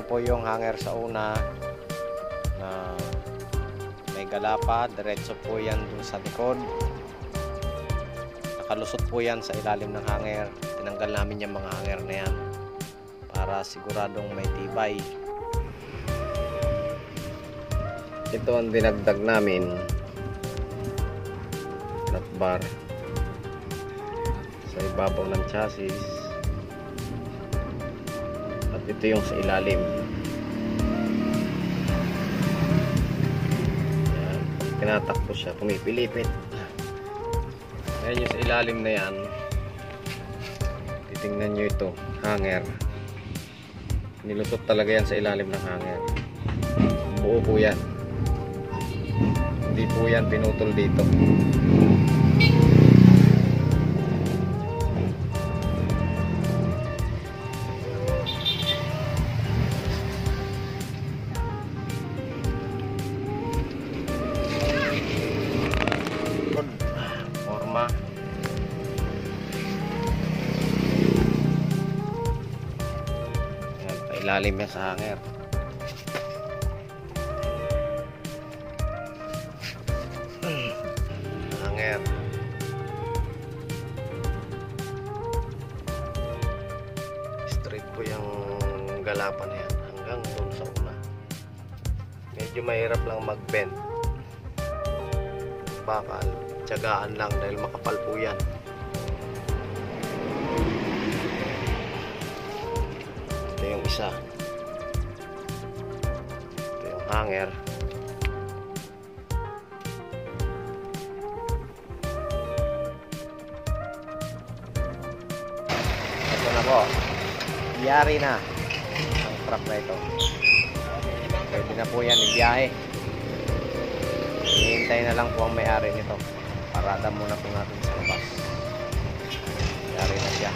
po yung hanger sa una na may galapa. Diretso po yan dun sa likod. Nakalusot po yan sa ilalim ng hanger. Tinanggal namin yung mga hanger na yan para siguradong may tibay. Ito ang dinagdag namin nut bar sa ibabaw ng chassis ito yung sa ilalim. Yan. tinatakbo siya. Pumipilipit. Ngayon yung sa ilalim na yan. Titingnan nyo ito. Hanger. Nilusot talaga yan sa ilalim ng hanger. Buo po yan. Hindi po yan pinutol dito pailalim yan sa hanger. Hanger. Straight po yung galapan yan hanggang doon sa una. Medyo mahirap lang mag bend bakal tiyagaan lang dahil makapal po yan yung isa ito yung hanger ito na po yari na ang truck na ito pwede na po yan ibiyahe Hihintay na lang po ang may-ari nito. Parada muna po natin sa labas. Yari na siya.